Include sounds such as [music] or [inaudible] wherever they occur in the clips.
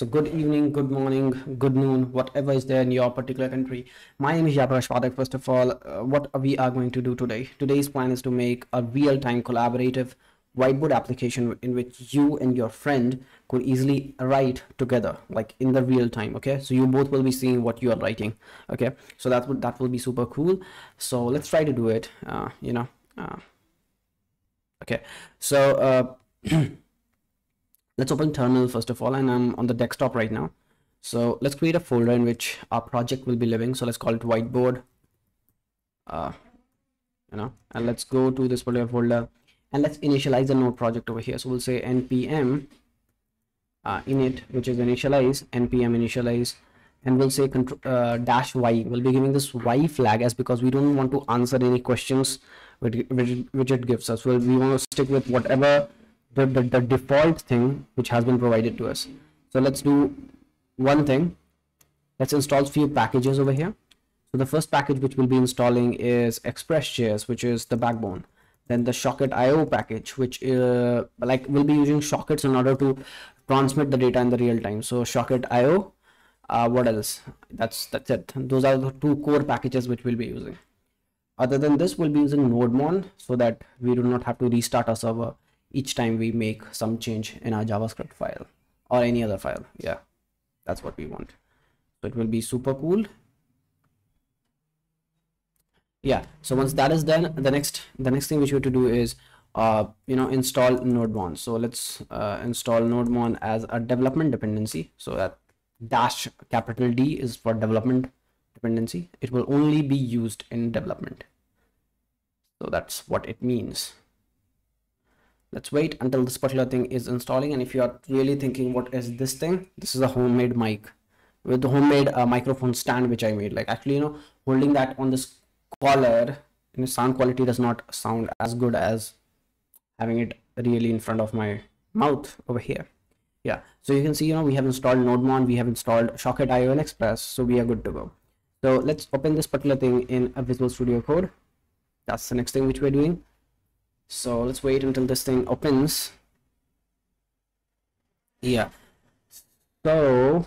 So good evening, good morning, good noon, whatever is there in your particular country. My name is Jayprakash Padak. First of all, uh, what we are going to do today. Today's plan is to make a real-time collaborative whiteboard application in which you and your friend could easily write together like in the real time okay so you both will be seeing what you are writing okay so that would that will be super cool so let's try to do it uh, you know uh, okay so uh, [clears throat] let's open terminal first of all and i'm on the desktop right now. So let's create a folder in which our project will be living. So let's call it whiteboard. Uh, you know and let's go to this particular folder and let's initialize the node project over here. So we'll say npm uh, init which is initialize npm initialize and we'll say uh, dash y. We'll be giving this y flag as because we don't want to answer any questions which, which, which it gives us. Well we want to stick with whatever the, the, the default thing which has been provided to us. So let's do one thing. Let's install few packages over here. So the first package which we'll be installing is express.js which is the backbone. Then the socket io package which uh, like we'll be using sockets in order to transmit the data in the real time. So socket io uh, what else? That's that's it. Those are the two core packages which we'll be using. Other than this we'll be using nodemon so that we do not have to restart our server each time we make some change in our javascript file or any other file. Yeah that's what we want. So it will be super cool. Yeah so once that is done the next the next thing we have to do is uh you know install nodemon. So let's uh, install nodemon as a development dependency. So that dash capital d is for development dependency. It will only be used in development. So that's what it means let's wait until this particular thing is installing and if you are really thinking what is this thing? This is a homemade mic with the homemade uh, microphone stand which i made. Like actually you know holding that on this collar you sound quality does not sound as good as having it really in front of my mouth over here. Yeah. So you can see you know we have installed nodemon we have installed socket io and express so we are good to go. So let's open this particular thing in a visual studio code. That's the next thing which we're doing so let's wait until this thing opens. Yeah. So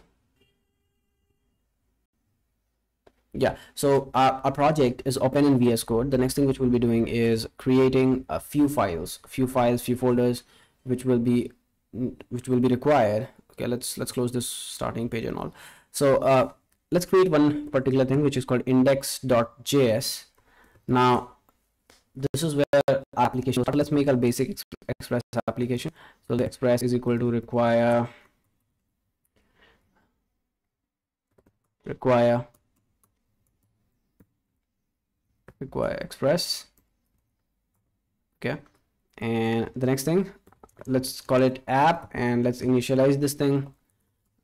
yeah. So our, our project is open in vs code. The next thing which we'll be doing is creating a few files few files few folders which will be which will be required. Okay let's let's close this starting page and all. So uh let's create one particular thing which is called index.js now this is where application let's make a basic express application. So the express is equal to require require require express. Okay. And the next thing let's call it app and let's initialize this thing.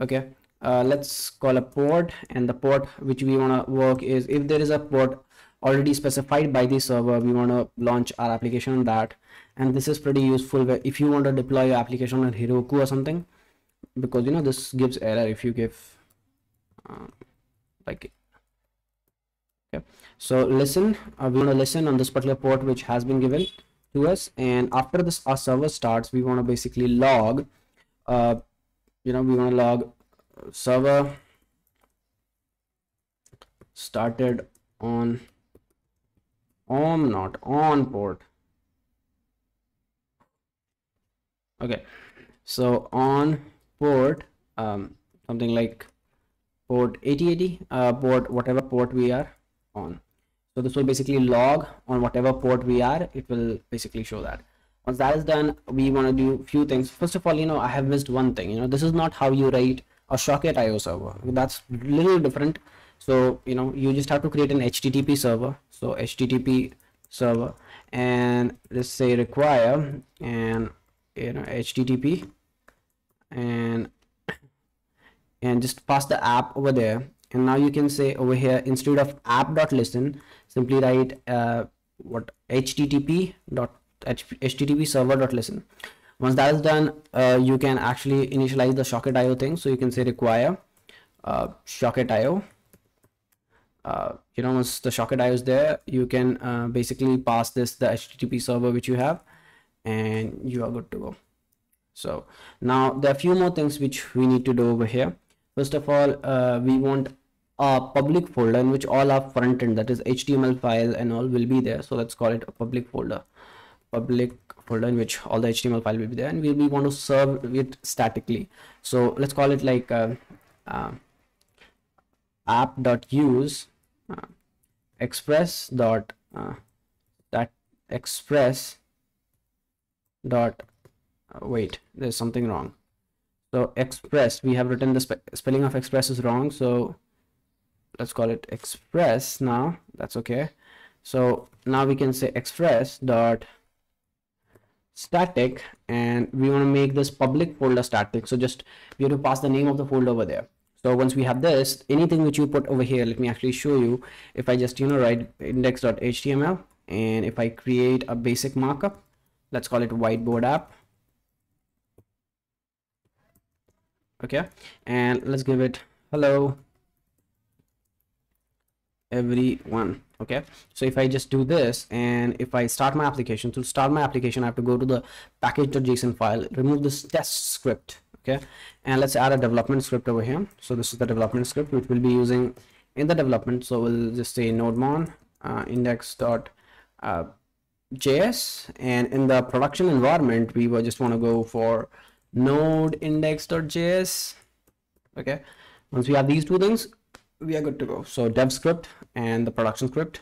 Okay. Uh, let's call a port and the port which we want to work is if there is a port already specified by the server we want to launch our application on that. And this is pretty useful if you want to deploy your application on Heroku or something because you know this gives error if you give uh, like okay. So listen uh, we want to listen on this particular port which has been given to us. And after this our server starts we want to basically log uh you know we want to log uh, server started on on not on port. Okay so on port um something like port 8080 uh port whatever port we are on. So this will basically log on whatever port we are. It will basically show that. Once that is done we want to do a few things. First of all you know i have missed one thing. You know this is not how you write a socket io server. That's little different so you know you just have to create an http server. So http server. And let's say require and you know http and and just pass the app over there. And now you can say over here instead of app.listen simply write uh, what? Http dot http server dot listen once that is done uh, you can actually initialize the socket io thing. So you can say require uh, socket io uh, you know once the socket io is there you can uh, basically pass this the http server which you have and you are good to go. So now there are a few more things which we need to do over here. First of all uh, we want a public folder in which all our front end that is html file and all will be there. So let's call it a public folder. Public folder in which all the html file will be there and we, we want to serve it statically. So let's call it like uh, uh, app.use uh, express dot uh, that express dot uh, wait there's something wrong. So express we have written the spe spelling of express is wrong so let's call it express now that's okay. So now we can say express dot static and we want to make this public folder static so just we have to pass the name of the folder over there so once we have this anything which you put over here let me actually show you. If i just you know write index.html and if i create a basic markup let's call it whiteboard app. Okay. And let's give it hello everyone. Okay. So if i just do this and if i start my application to start my application i have to go to the package.json file remove this test script okay? And let's add a development script over here. So this is the development script which we'll be using in the development. So we'll just say nodemon uh, index dot uh, js. And in the production environment we will just want to go for node index.js okay? Once we have these two things we are good to go. So dev script and the production script.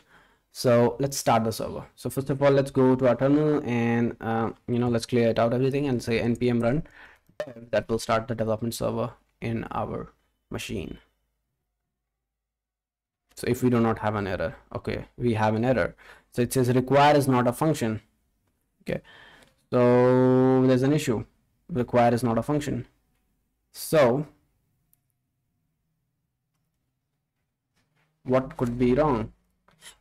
So let's start the server. So first of all let's go to our terminal and uh, you know let's clear it out everything and say npm run that will start the development server in our machine. So if we do not have an error okay we have an error. So it says require is not a function okay. So there's an issue. Require is not a function. So what could be wrong?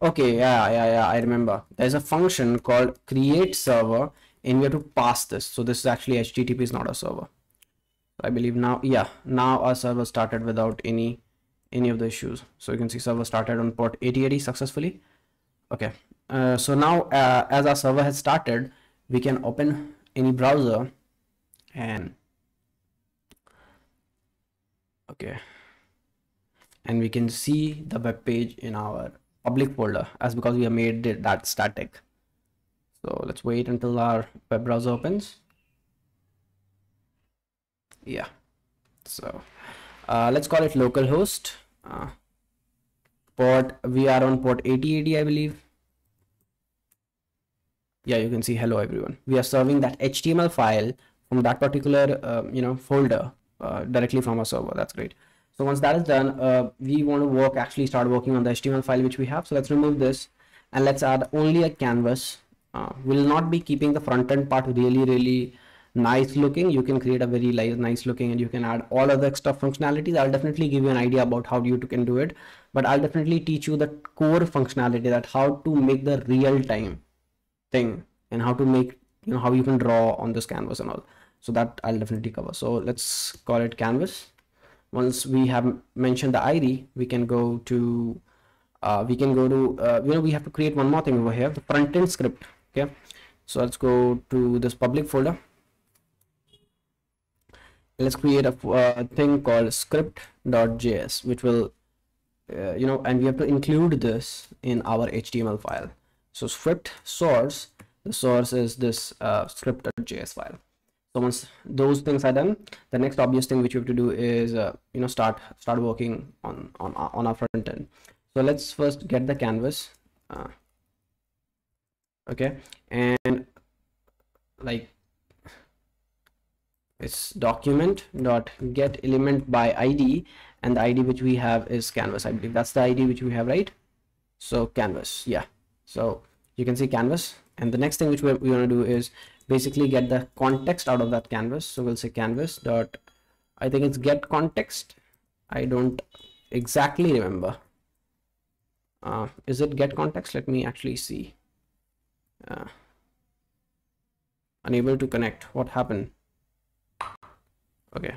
Okay yeah yeah yeah i remember. There's a function called create server and we have to pass this. So this is actually http is not a server. I believe now yeah now our server started without any any of the issues. So you can see server started on port 8080 successfully. Okay. Uh, so now uh, as our server has started we can open any browser and okay and we can see the web page in our public folder as because we have made it that static so let's wait until our web browser opens. Yeah. So uh, let's call it localhost. Uh, port we are on port 8080 i believe. Yeah you can see hello everyone. We are serving that html file from that particular uh, you know folder uh, directly from our server. That's great. So once that is done uh, we want to work actually start working on the html file which we have. So let's remove this and let's add only a canvas uh, we'll not be keeping the front end part really really nice looking. You can create a very nice looking and you can add all other extra functionalities. I'll definitely give you an idea about how you can do it but i'll definitely teach you the core functionality that how to make the real time thing and how to make you know how you can draw on this canvas and all. So that i'll definitely cover. So let's call it canvas. Once we have mentioned the id we can go to uh, we can go to uh, you know we have to create one more thing over here the front end script okay. So let's go to this public folder. Let's create a uh, thing called script.js which will uh, you know and we have to include this in our html file. So script source the source is this uh, script.js file. So once those things are done the next obvious thing which you have to do is uh, you know start start working on on on our front end. So let's first get the canvas. Uh, okay? And like it's document dot get element by id and the id which we have is canvas i believe. That's the id which we have right? So canvas yeah. So you can see canvas. And the next thing which we, want to do is basically get the context out of that canvas. So we'll say canvas dot i think it's get context. I don't exactly remember. Uh, is it get context? Let me actually see uh, unable to connect. What happened? Okay.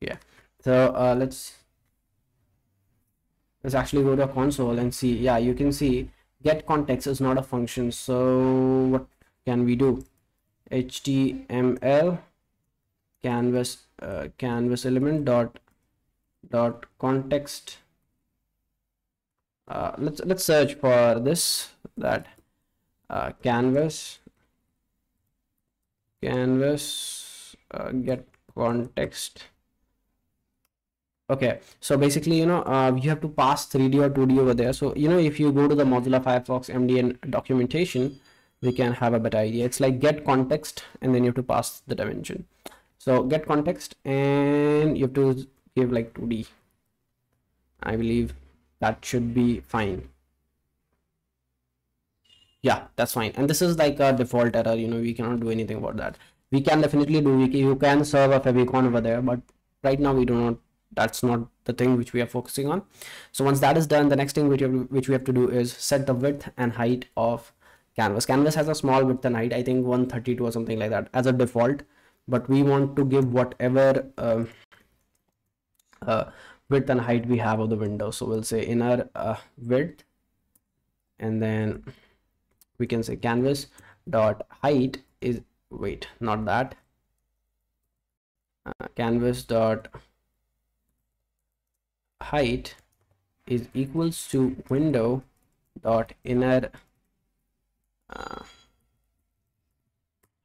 Yeah. So uh, let's let's actually go to a console and see. Yeah you can see get context is not a function. So what can we do? Html canvas uh, canvas element dot dot context. Uh, let's let's search for this that uh, canvas. Canvas uh, get context. Okay so basically you know uh, you have to pass 3d or 2d over there. So you know if you go to the mozilla firefox mdn documentation we can have a better idea. It's like get context and then you have to pass the dimension. So get context and you have to give like 2d i believe that should be fine yeah that's fine. And this is like a default error you know we cannot do anything about that. We can definitely do we can, you can serve a favicon over there but right now we do not that's not the thing which we are focusing on. So once that is done the next thing which, have, which we have to do is set the width and height of canvas. Canvas has a small width and height i think 132 or something like that as a default. But we want to give whatever uh, uh, width and height we have of the window. So we'll say inner uh, width and then we can say canvas dot height is wait not that. Uh, canvas dot height is equals to window dot inner uh,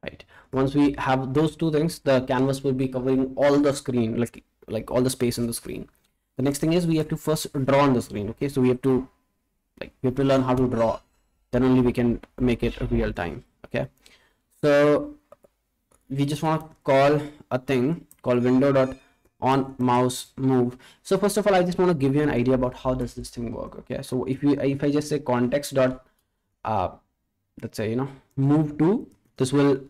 height. Once we have those two things the canvas will be covering all the screen like like all the space in the screen. The next thing is we have to first draw on the screen okay? So we have to like we have to learn how to draw then only we can make it real time okay? So we just want to call a thing called window dot on mouse move. So first of all i just want to give you an idea about how does this thing work okay? So if you if i just say context dot uh let's say you know move to this will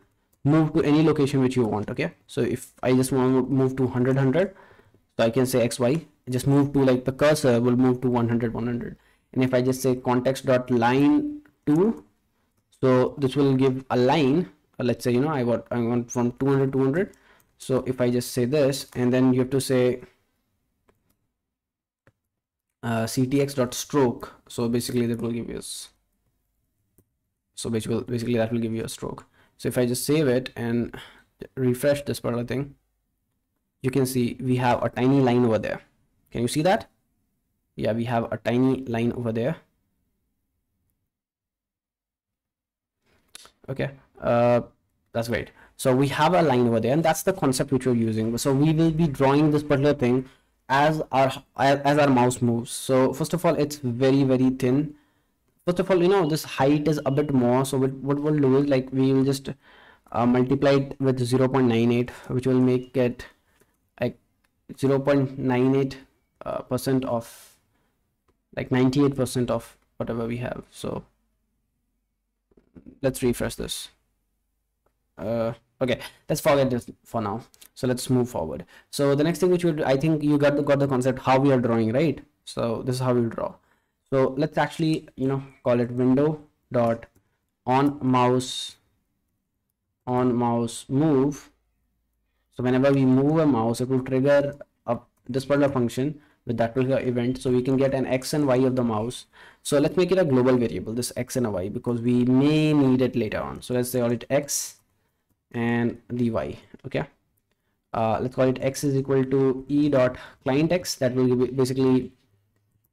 move to any location which you want okay? So if i just want to move to 100 100 so i can say xy just move to like the cursor will move to 100 100 and if i just say context dot line 2 so this will give a line. Uh, let's say you know i want i want from 200 200 so if i just say this and then you have to say uh, ctx dot stroke. So basically that will give you so basically basically that will give you a stroke. So if i just save it and refresh this part of the thing you can see we have a tiny line over there. Can you see that? Yeah we have a tiny line over there okay uh, that's great. So we have a line over there and that's the concept which we're using. So we will be drawing this particular thing as our as our mouse moves. So first of all it's very very thin. First of all you know this height is a bit more. So what, we'll do is like we will just uh, multiply it with 0 0.98 which will make it like 0 0.98 uh, percent of like 98 percent of whatever we have. So let's refresh this. Uh, okay let's forget this for now. So let's move forward. So the next thing which would i think you got the, got the concept how we are drawing right? So this is how we draw. So let's actually you know call it window dot on mouse on mouse move. So whenever we move a mouse it will trigger a this particular function with that particular event so we can get an x and y of the mouse. So let's make it a global variable this x and a y because we may need it later on. So let's call it x and the y okay? Uh, let's call it x is equal to e dot client x. That will basically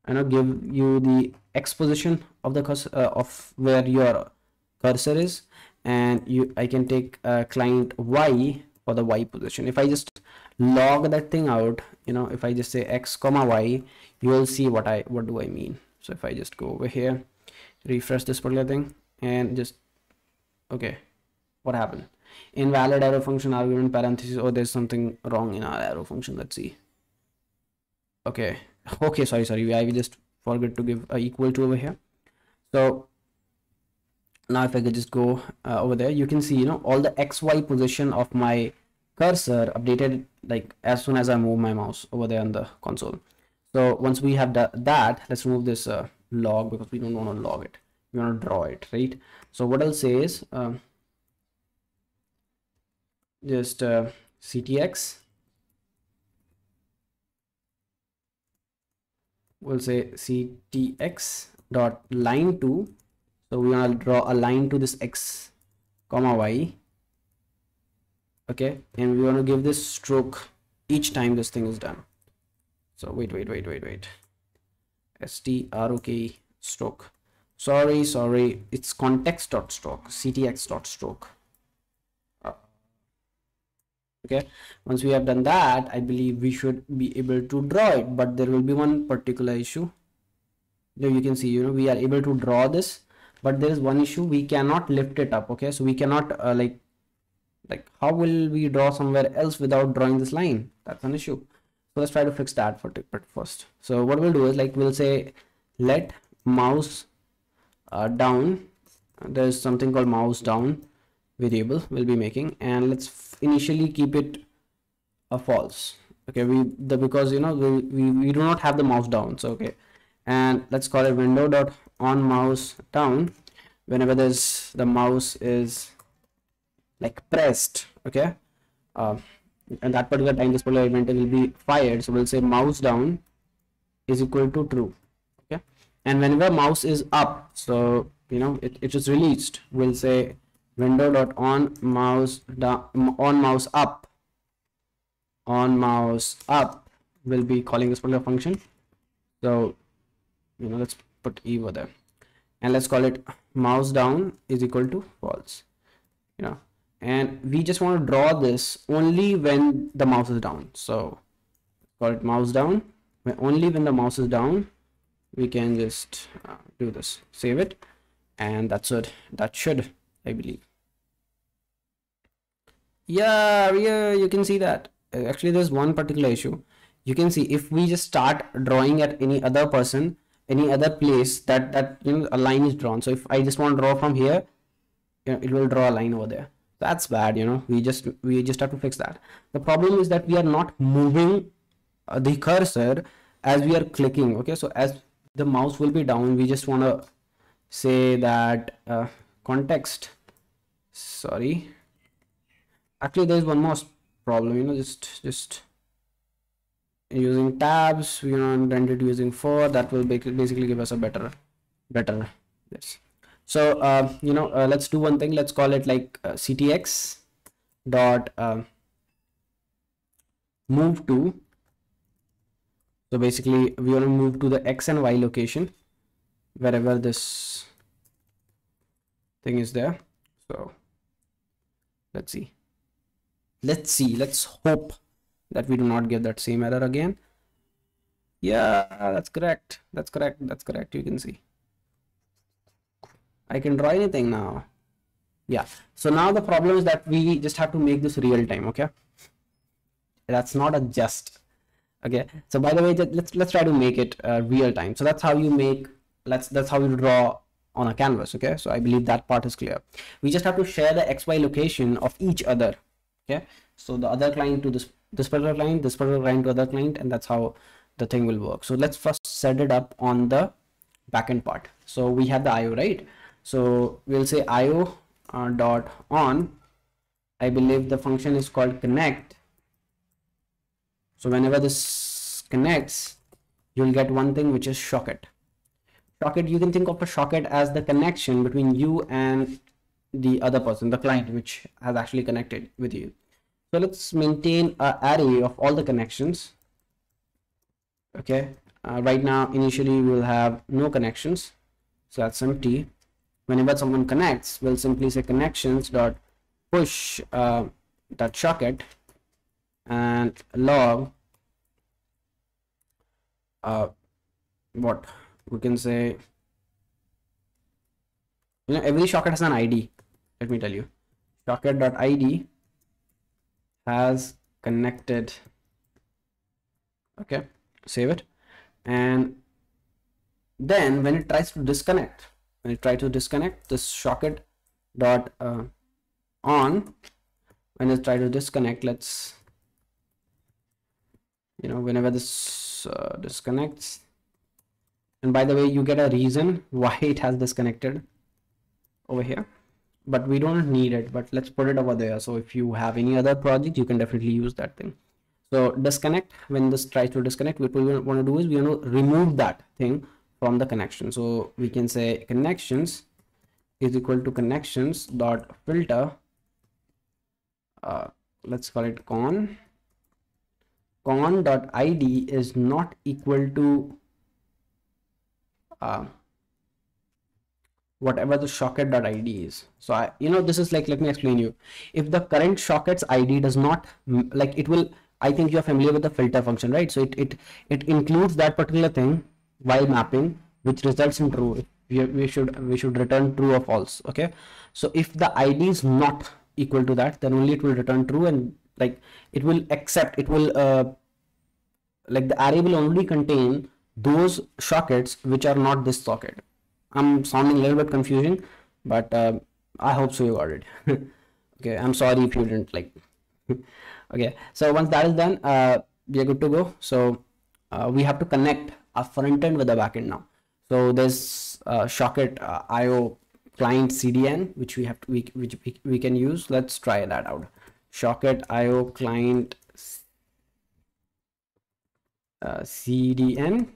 you know give you the x position of the cursor uh, of where your cursor is. And you i can take uh, client y for the y position. If i just log that thing out you know if i just say x comma y you will see what i what do i mean. So if i just go over here refresh this particular thing and just okay what happened? Invalid arrow function argument parentheses oh there's something wrong in our arrow function let's see. Okay [laughs] okay sorry sorry i just forget to give a equal to over here. So now if i could just go uh, over there you can see you know all the xy position of my cursor updated like as soon as I move my mouse over there on the console. So once we have that, let's remove this uh, log because we don't want to log it. We want to draw it, right? So what I'll say is um, just uh, ctx. We'll say ctx dot line to. So we to draw a line to this x comma y. Okay? And we want to give this stroke each time this thing is done. So wait wait wait wait wait. Strok stroke. Sorry sorry. It's context dot stroke. Ctx dot stroke. Uh, okay? Once we have done that i believe we should be able to draw it. But there will be one particular issue. There you can see you know we are able to draw this but there is one issue we cannot lift it up okay? So we cannot uh, like like how will we draw somewhere else without drawing this line? That's an issue. So let's try to fix that for but first. So what we'll do is like we'll say let mouse uh, down. There's something called mouse down variable we'll be making and let's initially keep it a false okay? We the because you know we, we, we do not have the mouse down so okay? And let's call it window dot on mouse down whenever there's the mouse is like pressed okay? Uh, and that particular time this particular event will be fired so we'll say mouse down is equal to true okay? And whenever mouse is up so you know it, it is released we'll say window dot on mouse down on mouse up on mouse up will be calling this particular function. So you know let's put e over there. And let's call it mouse down is equal to false you know. And we just want to draw this only when the mouse is down. So call it mouse down. When only when the mouse is down we can just uh, do this. Save it. And that's it that should i believe. Yeah yeah you can see that. Uh, actually there's one particular issue. You can see if we just start drawing at any other person any other place that that you know a line is drawn. So if i just want to draw from here you know, it will draw a line over there. That's bad you know. We just we just have to fix that. The problem is that we are not moving uh, the cursor as we are clicking okay? So as the mouse will be down we just want to say that uh, context. Sorry. Actually there's one more problem you know just just using tabs we are intended using for that will basically give us a better better this so uh, you know uh, let's do one thing let's call it like uh, ctx dot uh, move to so basically we want to move to the x and y location wherever this thing is there. So let's see. Let's see let's hope that we do not get that same error again yeah that's correct that's correct that's correct you can see I can draw anything now. Yeah. So now the problem is that we just have to make this real time. Okay. That's not a just. Okay. So by the way, let's let's try to make it uh, real time. So that's how you make. Let's that's how you draw on a canvas. Okay. So I believe that part is clear. We just have to share the XY location of each other. Okay. So the other client to this this particular client, this particular client to other client, and that's how the thing will work. So let's first set it up on the backend part. So we have the IO, right? so we'll say io uh, dot on i believe the function is called connect so whenever this connects you'll get one thing which is socket socket you can think of a socket as the connection between you and the other person the client which has actually connected with you so let's maintain an array of all the connections. Okay uh, right now initially we'll have no connections. So that's empty. Whenever someone connects we'll simply say connections dot push uh, that socket and log uh, what we can say you know every socket has an id let me tell you. Socket dot id has connected. Okay save it. And then when it tries to disconnect when it try to disconnect this socket dot uh, on when it try to disconnect let's you know whenever this uh, disconnects. And by the way you get a reason why it has disconnected over here but we don't need it but let's put it over there. So if you have any other project you can definitely use that thing. So disconnect when this tries to disconnect what we want to do is we want to remove that thing from the connection. So we can say connections is equal to connections dot filter uh, let's call it con. Con dot id is not equal to uh, whatever the socket.id is. So I, you know this is like let me explain you. If the current socket's id does not like it will i think you're familiar with the filter function right? So it it, it includes that particular thing while mapping which results in true we, we should we should return true or false okay? So if the id is not equal to that then only it will return true and like it will accept it will uh, like the array will only contain those sockets which are not this socket i'm sounding a little bit confusing but uh, i hope so you got it. [laughs] Okay i'm sorry if you didn't like. [laughs] Okay so once that is done uh, we are good to go. So uh, we have to connect our front end with the backend now. So there's uh, socket uh, io client cdn which we have to we, which we, we can use let's try that out. Socket io client uh, cdn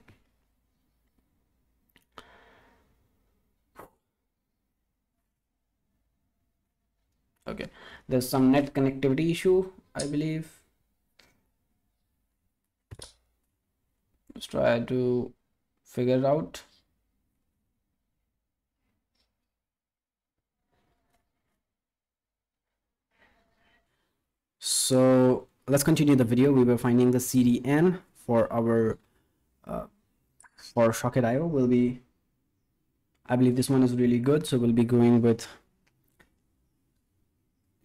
okay. There's some net connectivity issue i believe. Let's try to figure out. So let's continue the video. We were finding the cdn for our uh, for socket io will be i believe this one is really good so we'll be going with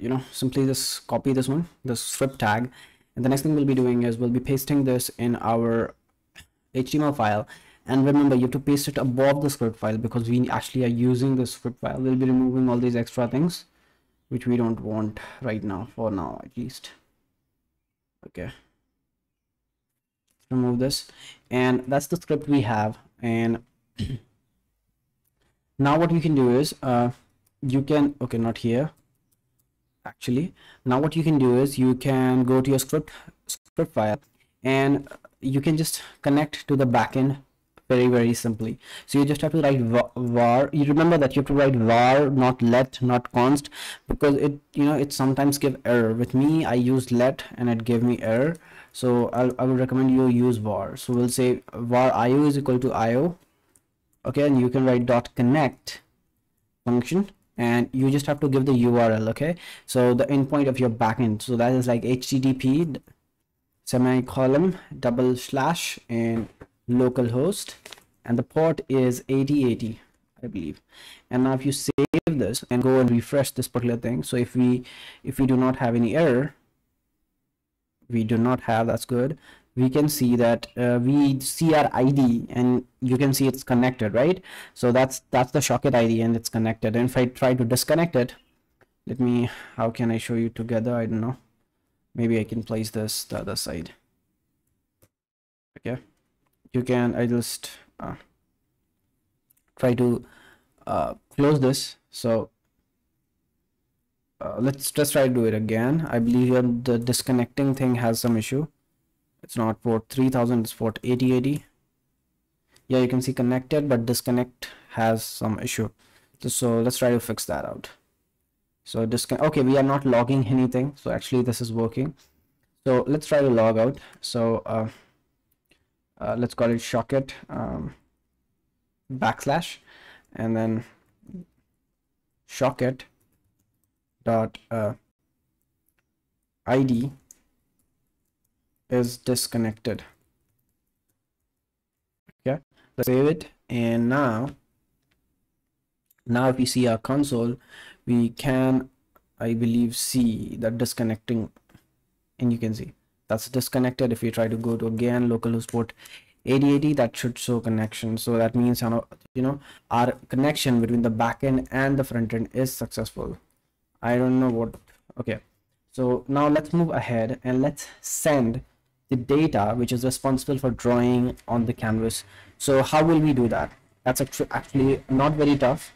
you know simply just copy this one the script tag. And the next thing we'll be doing is we'll be pasting this in our html file. And remember you have to paste it above the script file because we actually are using the script file. We'll be removing all these extra things which we don't want right now for now at least. Okay. Remove this. And that's the script we have. And [clears throat] now what you can do is uh, you can okay not here actually. Now what you can do is you can go to your script script file and you can just connect to the backend very very simply. So you just have to write var. You remember that you have to write var not let not const because it you know it sometimes give error. With me i used let and it gave me error. So I'll, i will recommend you use var. So we'll say var io is equal to io okay and you can write dot connect function and you just have to give the url okay? So the endpoint of your backend. So that is like http semicolon double slash and localhost. And the port is 8080 i believe. And now if you save this and go and refresh this particular thing so if we if we do not have any error we do not have that's good we can see that uh, we see our id and you can see it's connected right? So that's that's the socket id and it's connected. And if i try to disconnect it let me how can i show you together? I don't know. Maybe i can place this the other side. Okay. You can i just uh, try to uh, close this. So uh, let's just try to do it again. I believe the disconnecting thing has some issue it's not port 3000 it's port 8080 yeah you can see connected but disconnect has some issue. So let's try to fix that out. So disconnect okay we are not logging anything so actually this is working. So let's try to log out. So uh, uh, let's call it socket um, backslash and then socket dot uh, id is disconnected. Okay let's save it. And now now if we see our console we can i believe see that disconnecting. And you can see that's disconnected. If we try to go to again localhost port 8080 that should show connection. So that means you know our connection between the backend and the front end is successful. I don't know what okay. So now let's move ahead and let's send the data which is responsible for drawing on the canvas. So how will we do that? That's actually not very tough.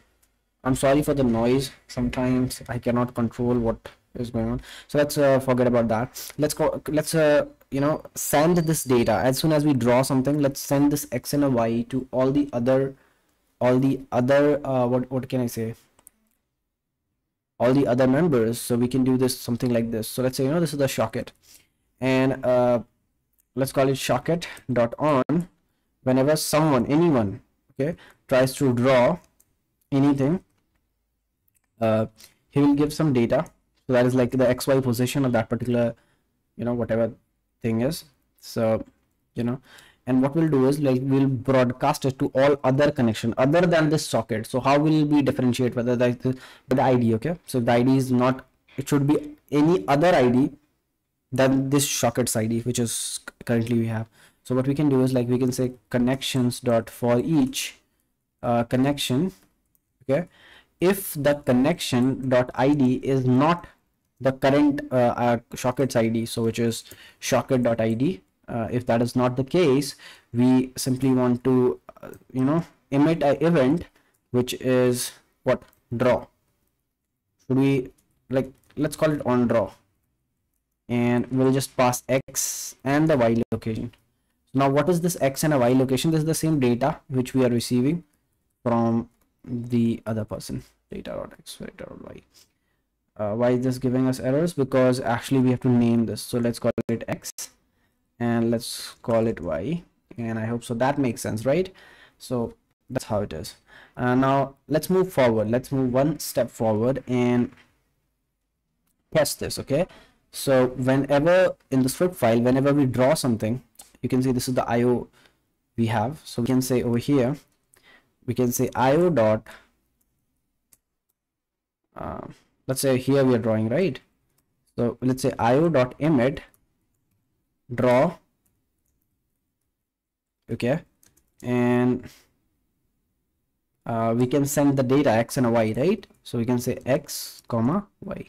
I'm sorry for the noise. Sometimes i cannot control what is going on. So let's uh, forget about that. Let's go let's uh, you know send this data. As soon as we draw something let's send this x and a y to all the other all the other uh, what what can i say? All the other members. So we can do this something like this. So let's say you know this is the socket. And uh, let's call it socket dot on whenever someone anyone okay tries to draw anything uh, he will give some data. So that is like the xy position of that particular you know whatever thing is. So you know and what we'll do is like we'll broadcast it to all other connection other than this socket. So how will we differentiate whether that the, the id okay? So the id is not it should be any other id than this socket's id which is currently we have. So what we can do is like we can say connections dot for each uh, connection okay? If the connection dot id is not the current uh, uh, socket's id so which is socket dot id uh, if that is not the case we simply want to uh, you know emit an event which is what? Draw. Should we like let's call it on draw and we'll just pass x and the y location. Now what is this x and a y location? This is the same data which we are receiving from the other person. data dot x data dot y. Uh, why is this giving us errors? Because actually we have to name this. So let's call it x and let's call it y. And i hope so that makes sense right? So that's how it is. Uh, now let's move forward. Let's move one step forward and test this okay so whenever in the script file whenever we draw something you can see this is the io we have. So we can say over here we can say io dot uh, let's say here we are drawing right? So let's say io dot emit draw okay? And uh, we can send the data x and Y, right? So we can say x comma y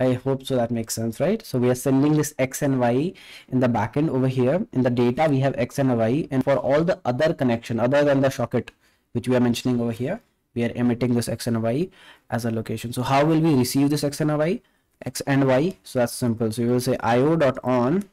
I hope so that makes sense, right? So we are sending this x and y in the backend over here. In the data, we have x and y. And for all the other connection, other than the socket, which we are mentioning over here, we are emitting this x and y as a location. So how will we receive this x and y? x and y. So that's simple. So you will say io dot on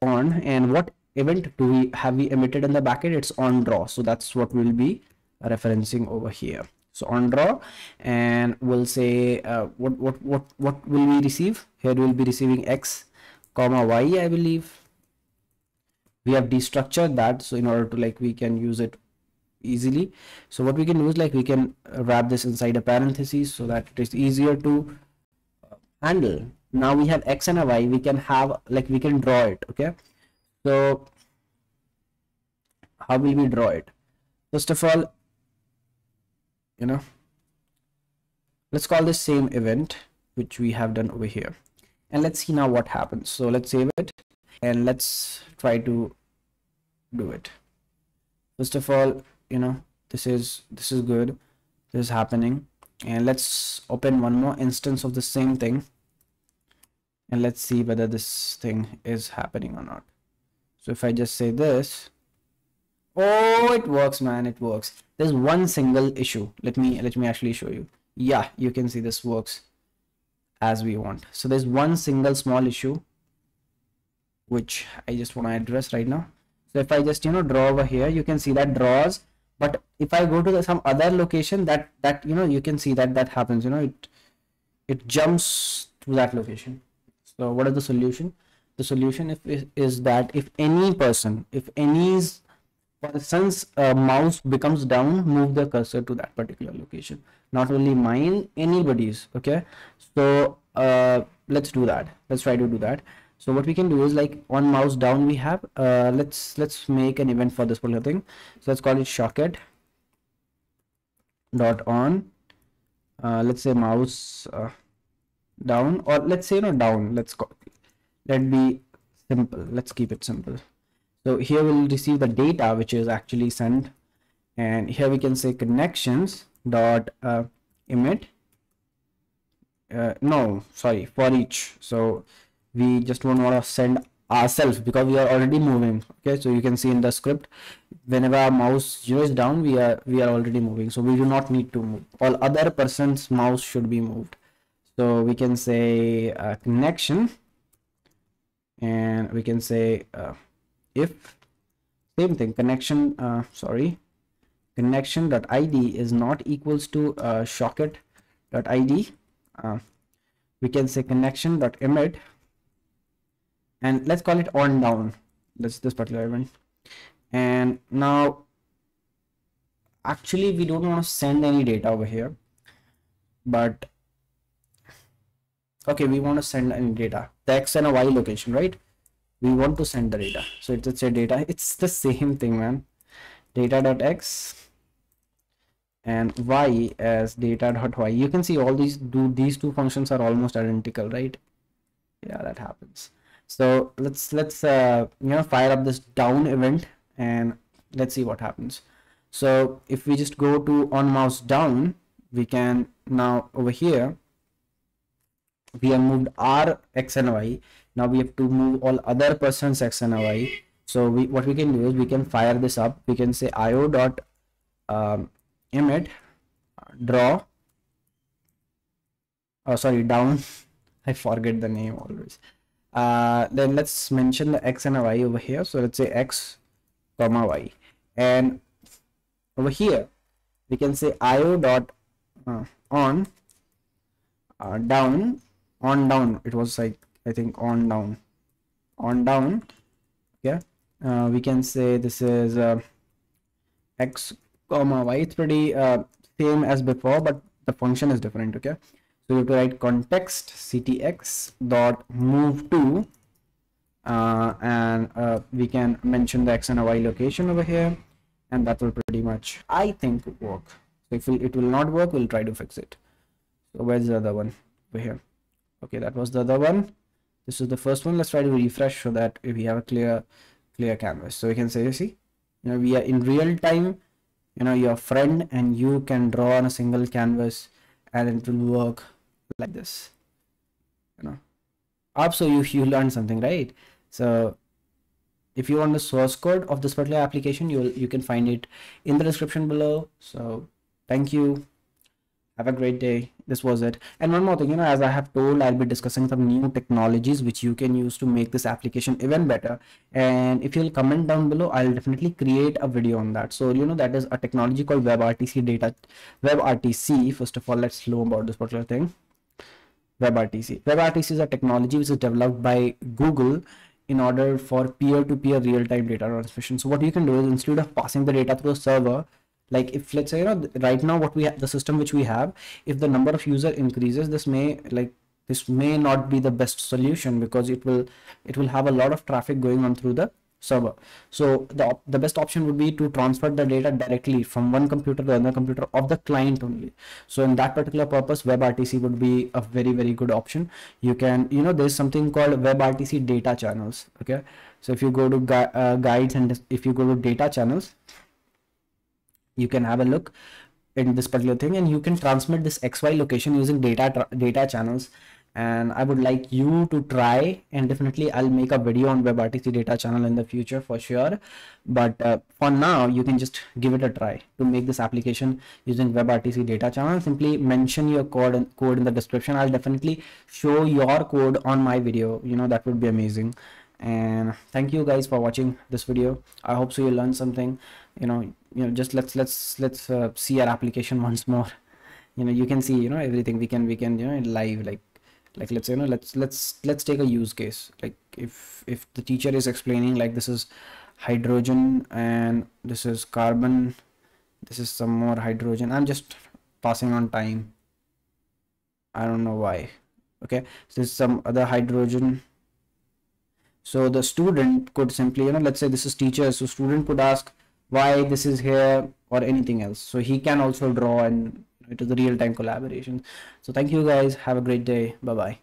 on and what event do we have we emitted in the backend it's on draw so that's what we'll be referencing over here so on draw and we'll say uh, what what what what will we receive? Here we'll be receiving x comma y i believe. We have destructured that so in order to like we can use it easily. So what we can do is like we can wrap this inside a parenthesis so that it is easier to handle. Now we have x and a y we can have like we can draw it okay? So how will we draw it? First of all you know? Let's call this same event which we have done over here. And let's see now what happens. So let's save it and let's try to do it. First of all you know this is this is good. This is happening. And let's open one more instance of the same thing. And let's see whether this thing is happening or not. So if i just say this oh it works man. It works. There's one single issue. Let me let me actually show you. Yeah you can see this works as we want. So there's one single small issue which i just want to address right now. So if i just you know draw over here you can see that draws. But if i go to the, some other location that that you know you can see that that happens you know it it jumps to that location. So what is the solution? The solution if, is, is that if any person if any person's uh, mouse becomes down move the cursor to that particular location. Not only mine anybody's okay? So uh, let's do that. Let's try to do that. So what we can do is like one mouse down we have. Uh, let's let's make an event for this particular thing. So let's call it socket dot on. Uh, let's say mouse uh, down. Or let's say no down. Let's go let be simple. Let's keep it simple so here we'll receive the data which is actually sent. And here we can say connections dot uh, emit uh, no sorry for each. So we just don't want to send ourselves because we are already moving. Okay so you can see in the script whenever our mouse is down we are we are already moving. So we do not need to move. All other person's mouse should be moved. So we can say uh, connection. And we can say uh, if same thing connection uh, sorry connection dot id is not equals to uh, socket dot id uh, we can say connection dot emit and let's call it on down this this particular event. And now actually we don't want to send any data over here but okay we want to send any data the x and y location right we want to send the data. So it's a data. It's the same thing man data dot x and y as data dot y you can see all these do these two functions are almost identical right? Yeah that happens. So let's let's uh, you know fire up this down event and let's see what happens. So if we just go to on mouse down we can now over here we have moved our x and y now we have to move all other persons x and y so we what we can do is we can fire this up. We can say io dot um, emit draw oh sorry down. [laughs] I forget the name always. Uh, then let's mention the x and y over here. So let's say x comma y. And over here we can say io dot uh, on uh, down on down. It was like i think on down. On down yeah uh, we can say this is uh, x comma y it's pretty uh, same as before but the function is different okay? So we have to write context ctx dot move to uh, and uh, we can mention the x and y location over here and that will pretty much i think work. So if it will not work we'll try to fix it. So where's the other one? Over here. Okay that was the other one this is the first one. Let's try to refresh so that we have a clear clear canvas. So we can say you see you know we are in real time you know your friend and you can draw on a single canvas and it will work like this you know. Up so you you learn something right? So if you want the source code of this particular application you'll, you can find it in the description below. So thank you have a great day. This was it. And one more thing you know as i have told i'll be discussing some new technologies which you can use to make this application even better. And if you'll comment down below i'll definitely create a video on that. So you know that is a technology called webrtc data webrtc first of all let's know about this particular thing. Webrtc. Webrtc is a technology which is developed by google in order for peer-to-peer real-time data transmission. So what you can do is instead of passing the data through a server like if let's say you know right now what we have the system which we have if the number of user increases this may like this may not be the best solution because it will it will have a lot of traffic going on through the server. So the the best option would be to transfer the data directly from one computer to another computer of the client only. So in that particular purpose webrtc would be a very very good option. You can you know there's something called webrtc data channels okay? So if you go to gu uh, guides and if you go to data channels you can have a look in this particular thing and you can transmit this xy location using data data channels. And i would like you to try and definitely i'll make a video on webrtc data channel in the future for sure. But uh, for now you can just give it a try to make this application using webrtc data channel. Simply mention your code and code in the description. I'll definitely show your code on my video. You know that would be amazing. And thank you guys for watching this video. I hope so you learned something you know you know just let's let's let's uh, see our application [laughs] once more. You know you can see you know everything. We can we can you know live like like let's you know let's let's let's take a use case. Like if if the teacher is explaining like this is hydrogen and this is carbon this is some more hydrogen. I'm just passing on time. I don't know why. Okay? So this is some other hydrogen. So the student could simply you know let's say this is teacher so student could ask why this is here or anything else. So he can also draw and it is a real-time collaboration. So thank you guys. Have a great day. Bye bye